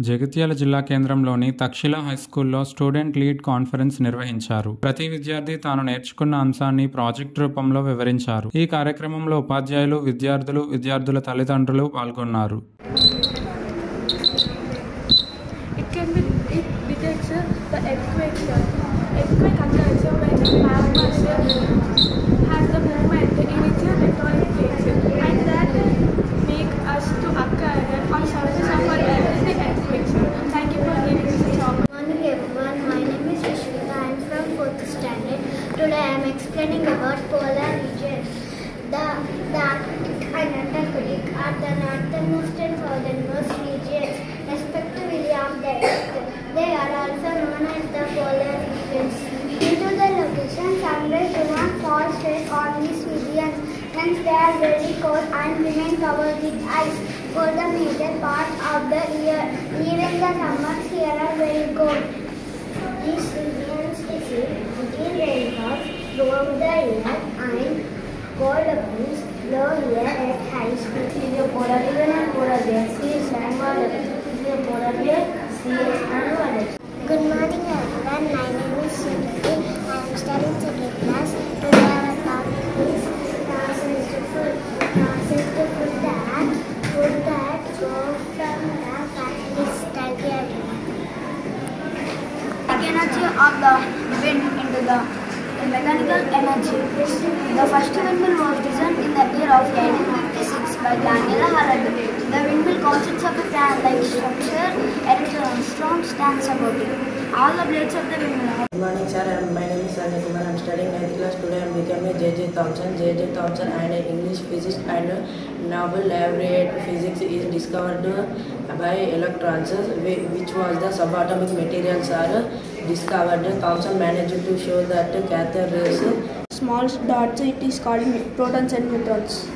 జగిత్యాల జిల్లా కేంద్రంలోని తక్షిల హైస్కూల్లో స్టూడెంట్ లీడ్ కాన్ఫరెన్స్ నిర్వహించారు. ప్రతి విద్యార్థి తాను నేర్చుకున్న అంశాన్ని ప్రాజెక్ట్ రూపంలో వివరించారు. ఈ కార్యక్రమంలో ఉపాధ్యాయులు విద్యార్థులు విద్యార్థుల తల్లిదండ్రులు పాల్గొన్నారు. Has the Am about polar regions. The, the Arctic and Antarctic are the northernmost and southernmost regions respectively of the Earth. They are also known as the polar regions. Due to the location, sunrays do not fall straight on these regions. Hence they are very cold and remain covered with ice for the major part of the year. Even the summers here are very cold. These regions receive heavy rainfall the year here at high region and. Good morning everyone. My name is Sriti. I am studying second class. Today our topic is processed food. Processed food that that go from the energy of the wind into the mechanical energy. The first windmill was designed in the year of 1856 by Daniel Harrod. The windmill consists of a fan-like structure erected on strong stands above it. All the blades of the windmill Good morning, sir. My name is Sanjay Kumar. I'm studying 9th class. Today I'm becoming J.J. Thomson. J.J. Thomson and an English physicist and Nobel laureate physics is discovered by electrons, which was the subatomic materials are discovered. Thomson managed to show that cathode rays small dots. It is called protons and neutrons.